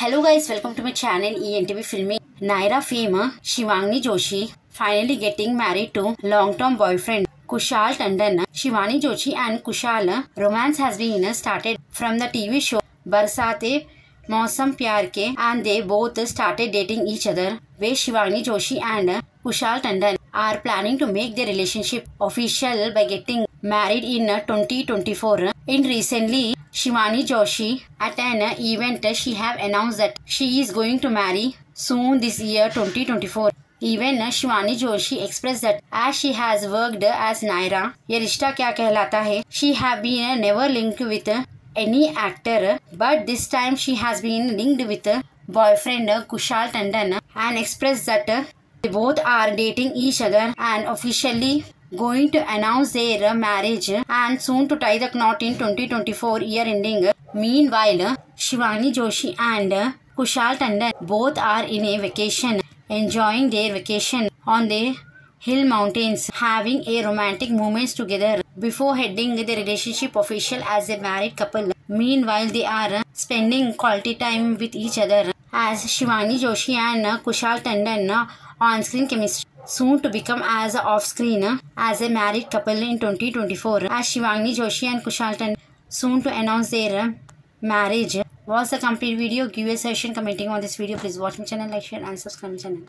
Hello guys, welcome to my channel Entp Filmy. Naira fame Shivangi Joshi finally getting married to long-term boyfriend Kushal Tandon. Shivangi Joshi and Kushal romance has been uh, started from the TV show Barsate Mausam Pyar Ke and they both started dating each other. Where Shivangi Joshi and Kushal Tandon are planning to make their relationship official by getting married in uh, 2024. In recently, Shivangi Joshi at an event she have announced that she is going to marry soon this year 2024. Even Shivangi Joshi expressed that as she has worked as Naira, ये रिश्ता क्या कहलाता है She have been never linked with any actor, but this time she has been linked with boyfriend Kushal Tandon and expressed that they both are dating each other and officially going to announce their marriage and soon to tie the knot in 2024 year ending. Meanwhile, Shivangi Joshi and Kushal Tandon both are in a vacation, enjoying their vacation on the hill mountains, having a romantic moments together before heading the relationship official as a married couple. Meanwhile, they are spending quality time with each other as Shivangi Joshi and Kushal Tandon on-screen chemistry soon to become as off-screen as a married couple in 2024 as Shivangi Joshi and Kushal Tandon soon to announce their marriage. Watch the complete video? Give a session commenting on this video. Please watch my channel, like, share and subscribe my channel.